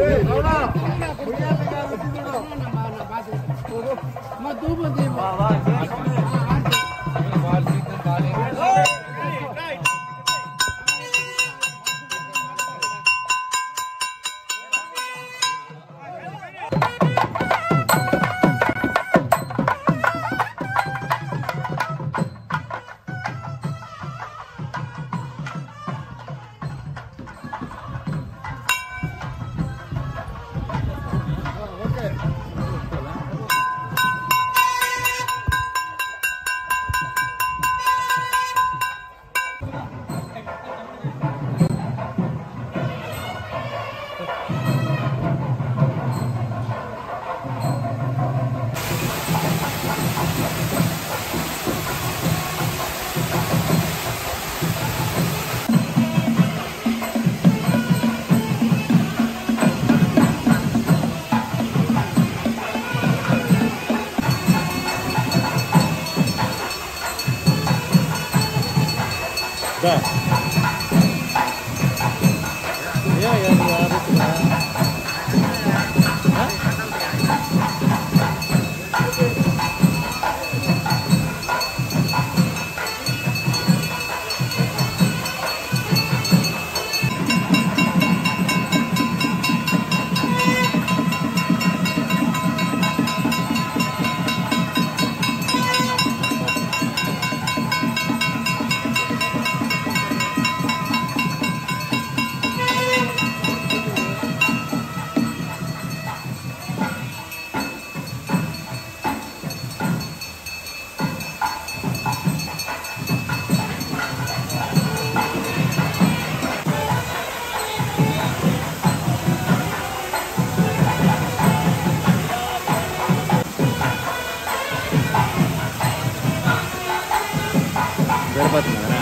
对好了。だ。いやいやいや गर्भत में